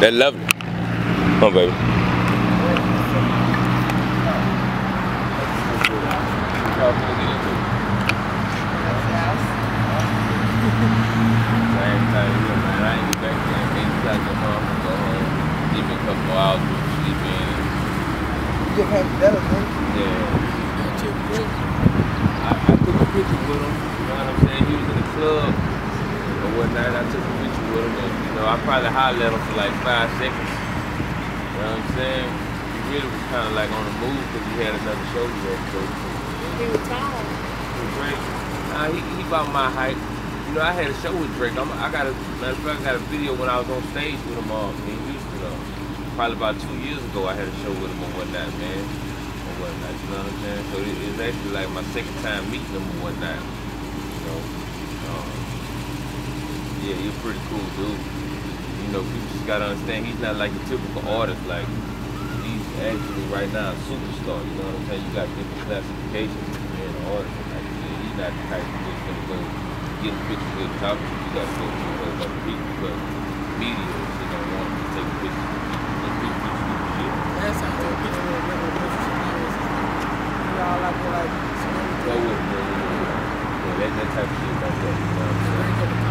That's lovely. Come on, baby. You. Have than Yeah. I, I took a picture with him. You know what I'm saying? He was in the club or whatnot. I took a with and you know, I probably hollered at him for like five seconds. You know what I'm saying? He really was kind of like on the move because he had another show to go to. He was tall. Drake, nah, he, he about my height. You know, I had a show with Drake. I'm, I got a matter of fact, I got a video when I was on stage with him uh, in Houston. Uh, probably about two years ago, I had a show with him or whatnot, man, or whatnot. You know what I'm saying? So it, it's actually like my second time meeting him or whatnot. You know, yeah, he's a pretty cool dude. You know, people just gotta understand he's not like a typical artist. Like he's actually right now a superstar. You know what I'm saying? You got different classifications for being an artist. Like he's not the type of just gonna go get a picture with talk to you. You gotta go to a whole people, but media, you know, want to take pictures with people. And people do stupid shit. Last time I took a picture with a regular person, we all like, we're like, Go with it, yeah, that, that type of shit like that. You know what I'm saying? The